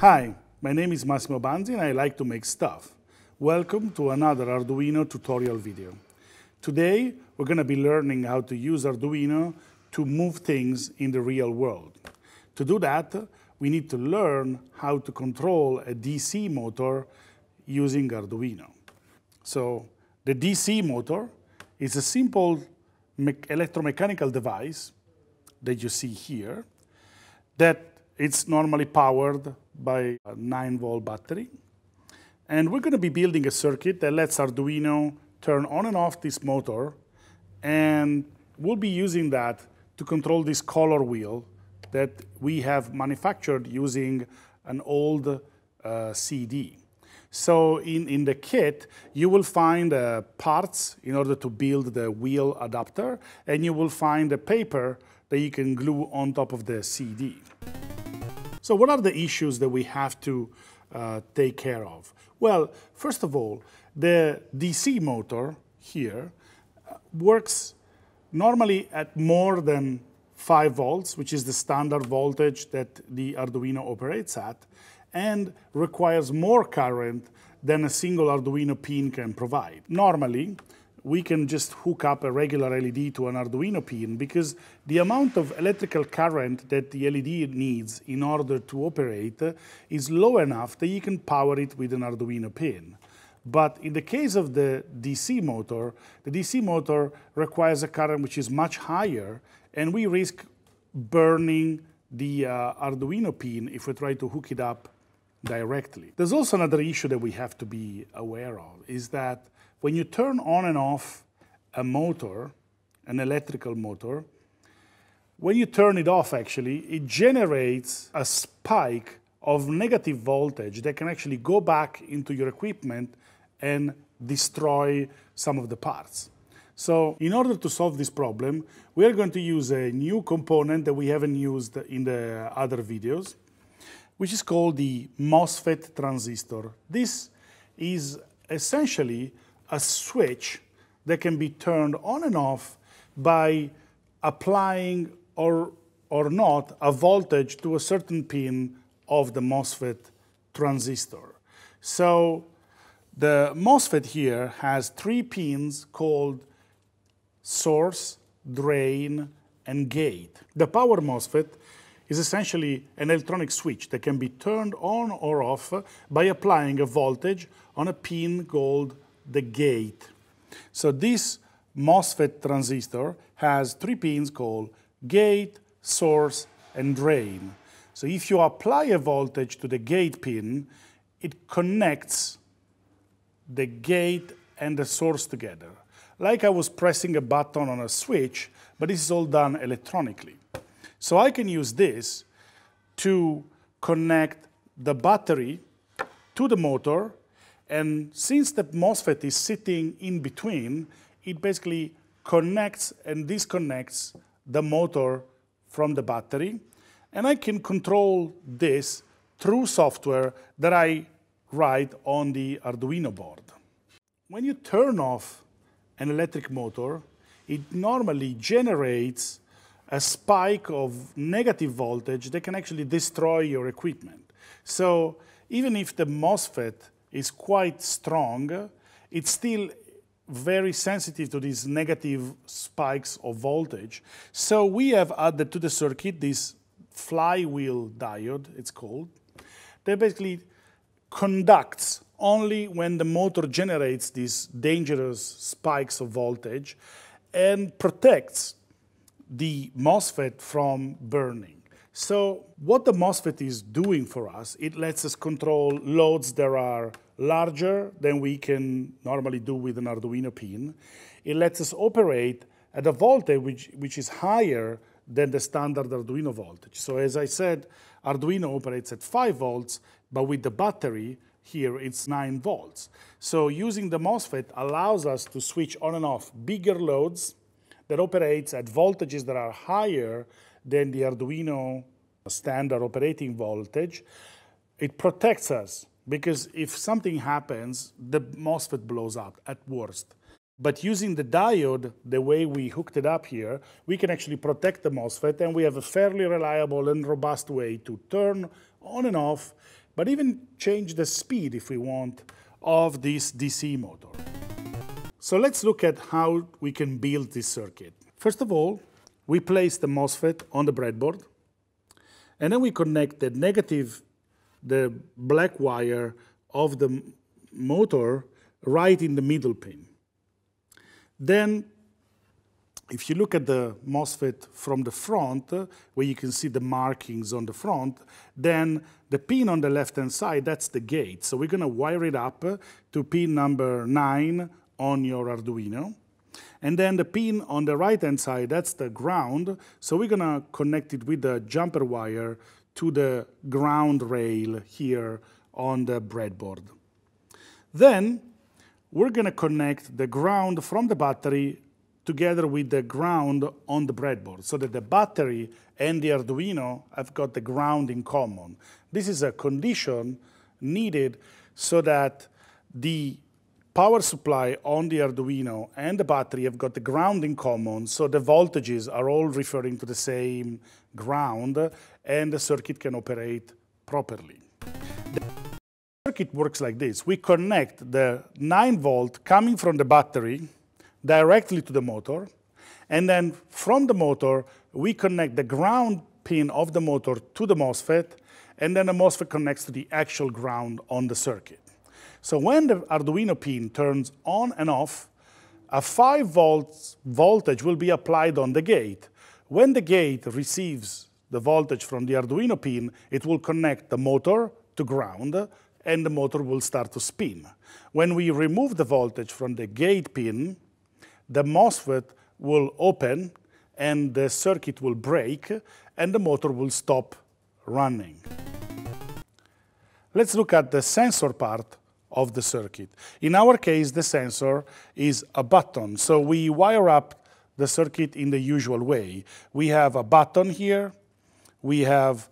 Hi, my name is Massimo Banzi and I like to make stuff. Welcome to another Arduino tutorial video. Today, we're going to be learning how to use Arduino to move things in the real world. To do that, we need to learn how to control a DC motor using Arduino. So the DC motor is a simple electromechanical device that you see here that it's normally powered by a 9 volt battery. And we're going to be building a circuit that lets Arduino turn on and off this motor. And we'll be using that to control this color wheel that we have manufactured using an old uh, CD. So in, in the kit, you will find uh, parts in order to build the wheel adapter, and you will find a paper that you can glue on top of the CD. So what are the issues that we have to uh, take care of? Well, first of all, the DC motor here uh, works normally at more than 5 volts, which is the standard voltage that the Arduino operates at, and requires more current than a single Arduino pin can provide. Normally, we can just hook up a regular LED to an Arduino pin because the amount of electrical current that the LED needs in order to operate is low enough that you can power it with an Arduino pin. But in the case of the DC motor, the DC motor requires a current which is much higher, and we risk burning the uh, Arduino pin if we try to hook it up directly. There's also another issue that we have to be aware of, is that when you turn on and off a motor, an electrical motor, when you turn it off actually, it generates a spike of negative voltage that can actually go back into your equipment and destroy some of the parts. So in order to solve this problem, we are going to use a new component that we haven't used in the other videos, which is called the MOSFET transistor. This is essentially a switch that can be turned on and off by applying or, or not a voltage to a certain pin of the MOSFET transistor. So the MOSFET here has three pins called source, drain, and gate. The power MOSFET is essentially an electronic switch that can be turned on or off by applying a voltage on a pin called the gate. So this MOSFET transistor has three pins called gate, source, and drain. So if you apply a voltage to the gate pin, it connects the gate and the source together. Like I was pressing a button on a switch, but this is all done electronically. So I can use this to connect the battery to the motor, and since the MOSFET is sitting in between, it basically connects and disconnects the motor from the battery, and I can control this through software that I write on the Arduino board. When you turn off an electric motor, it normally generates a spike of negative voltage that can actually destroy your equipment. So even if the MOSFET is quite strong, it's still very sensitive to these negative spikes of voltage. So we have added to the circuit this flywheel diode, it's called, that basically conducts only when the motor generates these dangerous spikes of voltage and protects the MOSFET from burning. So what the MOSFET is doing for us, it lets us control loads that are larger than we can normally do with an Arduino pin. It lets us operate at a voltage which, which is higher than the standard Arduino voltage. So as I said, Arduino operates at 5 volts, but with the battery, here it's 9 volts. So using the MOSFET allows us to switch on and off bigger loads that operates at voltages that are higher than the Arduino standard operating voltage. It protects us because if something happens, the MOSFET blows up at worst. But using the diode, the way we hooked it up here, we can actually protect the MOSFET and we have a fairly reliable and robust way to turn on and off but even change the speed if we want of this DC motor. So let's look at how we can build this circuit. First of all, we place the MOSFET on the breadboard, and then we connect the negative, the black wire of the motor right in the middle pin. Then if you look at the MOSFET from the front, where you can see the markings on the front, then the pin on the left-hand side, that's the gate. So we're going to wire it up to pin number 9 on your Arduino. And then the pin on the right-hand side, that's the ground. So we're going to connect it with the jumper wire to the ground rail here on the breadboard. Then we're going to connect the ground from the battery together with the ground on the breadboard so that the battery and the Arduino have got the ground in common. This is a condition needed so that the power supply on the Arduino and the battery have got the ground in common, so the voltages are all referring to the same ground, and the circuit can operate properly. The circuit works like this. We connect the 9 volt coming from the battery directly to the motor. And then from the motor, we connect the ground pin of the motor to the MOSFET, and then the MOSFET connects to the actual ground on the circuit. So when the Arduino pin turns on and off, a 5 volts voltage will be applied on the gate. When the gate receives the voltage from the Arduino pin, it will connect the motor to ground, and the motor will start to spin. When we remove the voltage from the gate pin, the MOSFET will open and the circuit will break and the motor will stop running. Let's look at the sensor part of the circuit. In our case, the sensor is a button. So we wire up the circuit in the usual way. We have a button here. We have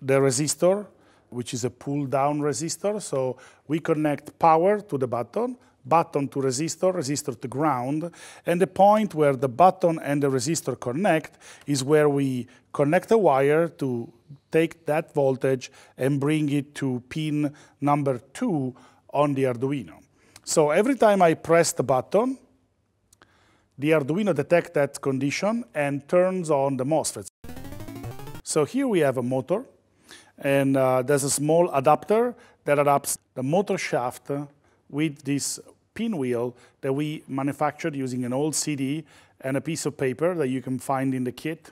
the resistor, which is a pull-down resistor. So we connect power to the button button to resistor, resistor to ground, and the point where the button and the resistor connect is where we connect a wire to take that voltage and bring it to pin number two on the Arduino. So every time I press the button, the Arduino detects that condition and turns on the MOSFET. So here we have a motor, and uh, there's a small adapter that adapts the motor shaft with this pinwheel that we manufactured using an old CD and a piece of paper that you can find in the kit.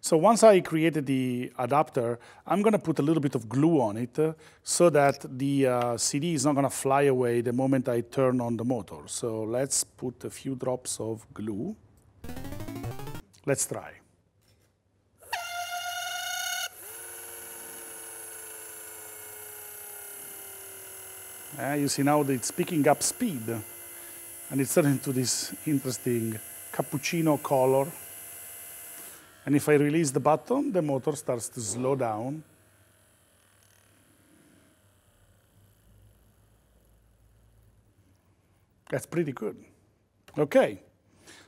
So once I created the adapter, I'm going to put a little bit of glue on it uh, so that the uh, CD is not going to fly away the moment I turn on the motor. So let's put a few drops of glue. Let's try. Uh, you see now that it's picking up speed and it's turning into this interesting cappuccino color. And if I release the button, the motor starts to slow down. That's pretty good. Okay,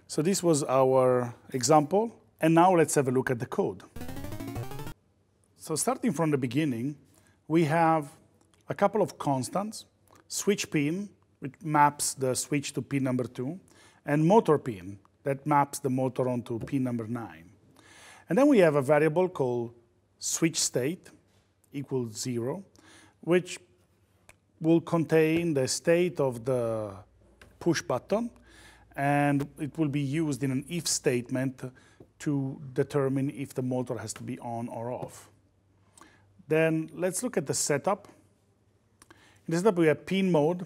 so this was our example. And now let's have a look at the code. So starting from the beginning, we have a couple of constants switch pin, which maps the switch to pin number two, and motor pin that maps the motor onto pin number nine. And then we have a variable called switch state equals zero, which will contain the state of the push button, and it will be used in an if statement to determine if the motor has to be on or off. Then let's look at the setup. In the setup, we have pin mode,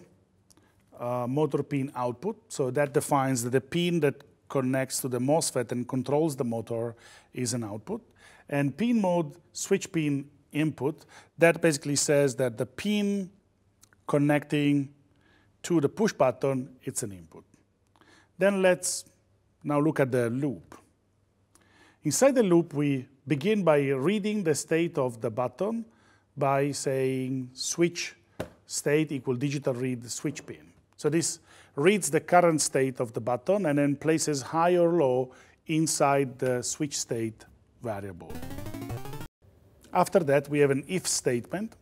uh, motor pin output. So that defines the pin that connects to the MOSFET and controls the motor is an output. And pin mode switch pin input, that basically says that the pin connecting to the push button, it's an input. Then let's now look at the loop. Inside the loop, we begin by reading the state of the button by saying switch state equal digital read switch pin. So this reads the current state of the button and then places high or low inside the switch state variable. After that, we have an if statement.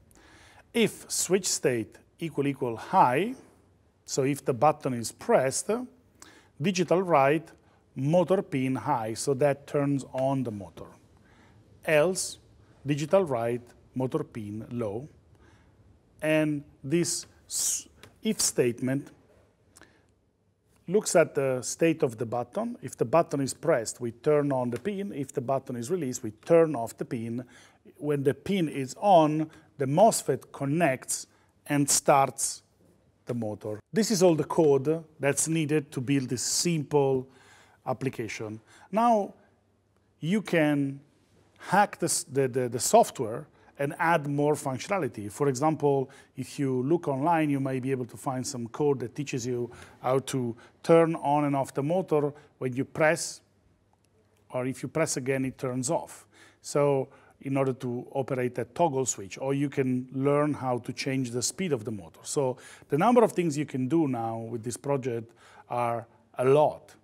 if switch state equal equal high, so if the button is pressed, digital write motor pin high, so that turns on the motor. Else, digital write motor pin low. And this if statement looks at the state of the button. If the button is pressed, we turn on the pin. If the button is released, we turn off the pin. When the pin is on, the MOSFET connects and starts the motor. This is all the code that's needed to build this simple application. Now, you can hack the, the, the software and add more functionality. For example, if you look online, you may be able to find some code that teaches you how to turn on and off the motor when you press, or if you press again, it turns off. So in order to operate a toggle switch, or you can learn how to change the speed of the motor. So the number of things you can do now with this project are a lot.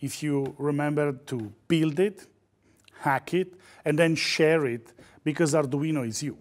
If you remember to build it, hack it, and then share it because Arduino is you.